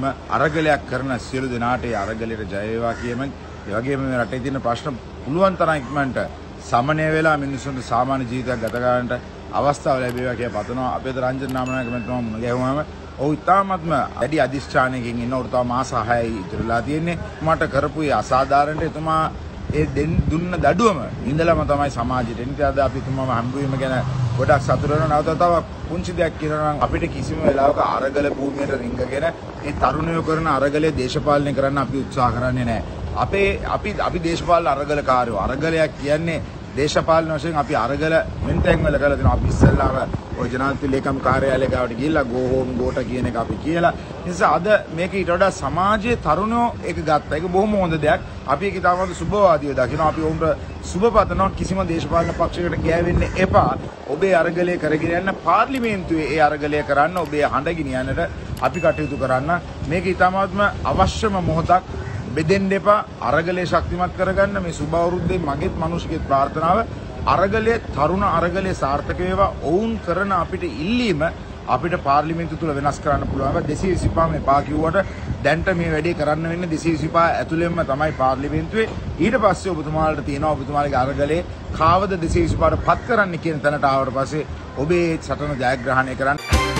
මුලින්ම අරගලයක් කරන සියලු දෙනාට ඒ අරගලයට ජය වේවා කියමින් ඒ වගේම මේ රටේ තියෙන ප්‍රශ්න පුළුවන් තරම් ඉක්මනට සමනය වෙලා මිනිස්සුන්ට සාමාන්‍ය ජීවිතයක් ගත කරන්නට අවස්ථාව ලැබේවා කියලා පතනවා. අපේ රංජන නාමනායක මහත්මයා මුණ ගැහුවාම ඔහු ඉතාමත්ම වැඩි අධිෂ්ඨානයකින් ඉන්න. උර්තා මාස 6යි ඉතුරුලා තියෙන්නේ. මට කරපු ඒ අසාධාරණට එතුමා ඒ දෙන් දුන්න දඩුවම ඉඳලම තමයි සමාජයට. එන්නේ අද අපි තුමාම හම්බුවීම ගැන ගොඩක් සතුටු වෙනවා. නැවත තව පුංචි දෙයක් කියනවා නම් අපිට කිසිම වෙලාවක අරගල භූමියට රිංගගෙන ඒ තරුණයෝ කරන අරගලයේ දේශපාලනය කරන්න අපි උත්සාහ කරන්නේ නැහැ. අපේ අපි අපි දේශපාලන අරගලකාරයෝ. අරගලයක් කියන්නේ දේශපාලන වශයෙන් අපි අරගල මෙන්ටෙන් වල කරලා දෙනවා. අපි ඉස්සල්ලාම ඔය ජනාධිපති ලේකම් කාර්යාලය ගාවට ගිහිල්ලා ගෝ හෝම් ගෝට කියන එක අපි කියලා. නිසා අද මේක ඊට වඩා සමාජයේ තරුණයෝ ඒක ගත්තා. ඒක බොහොම හොඳ දෙයක්. අපි ඒක තාමත් සුබවාදීව දකිනවා. අපි උන්ට සුබ පතනවා කිසිම දේශපාලන පක්ෂයකට ගෑවෙන්න එපා. ඔබේ අරගලය කරගෙන යන්න පාර්ලිමේන්තුවේ ඒ අරගලය කරන්න ඔබේ හඬ ගෙනියන්නට අපි කටයුතු කරන්න. මේක ඊටමත්ම අවශ්‍යම මොහොතක්. බෙදෙන්න එපා අරගලය ශක්තිමත් කරගන්න මේ සුබ අවුරුද්දේ මගෙත් මනුෂ්‍යගෙත් ප්‍රාර්ථනාව අරගලයේ තරුණ අරගලයේ සාර්ථක වේවා ඔවුන් කරන අපිට ඉල්ලීම අපිට පාර්ලිමේන්තු තුල වෙනස් කරන්න පුළුවන්. හැබැයි 225 මෙපා කිව්වට දැන්ට මේ වැඩේ කරන්න වෙන්නේ 225 ඇතුළෙන්ම තමයි පාර්ලිමේන්තුවේ. ඊට පස්සේ ඔබතුමාලට තියෙනවා ඔබතුමාලගේ අරගලේ කාවද 225ට පත් කරන්න කියන තැනට ආවට පස්සේ ඔබේ සටන ජයග්‍රහණය කරන්න